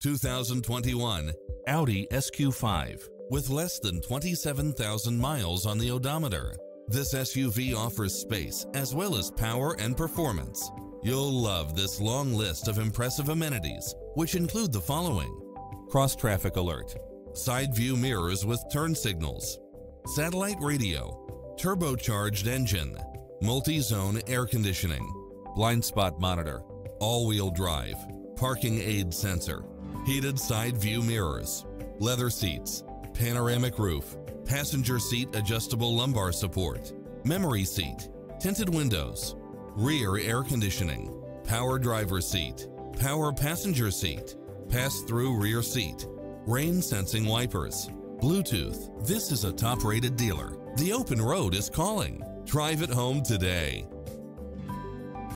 2021 Audi SQ5 with less than 27,000 miles on the odometer. This SUV offers space as well as power and performance. You'll love this long list of impressive amenities, which include the following. Cross-traffic alert, side view mirrors with turn signals, satellite radio, turbocharged engine, multi-zone air conditioning, blind spot monitor, all-wheel drive, parking aid sensor, heated side view mirrors, leather seats, panoramic roof, passenger seat adjustable lumbar support, memory seat, tinted windows, rear air conditioning, power driver seat, power passenger seat, pass-through rear seat, rain sensing wipers, Bluetooth. This is a top-rated dealer. The open road is calling. Drive it home today.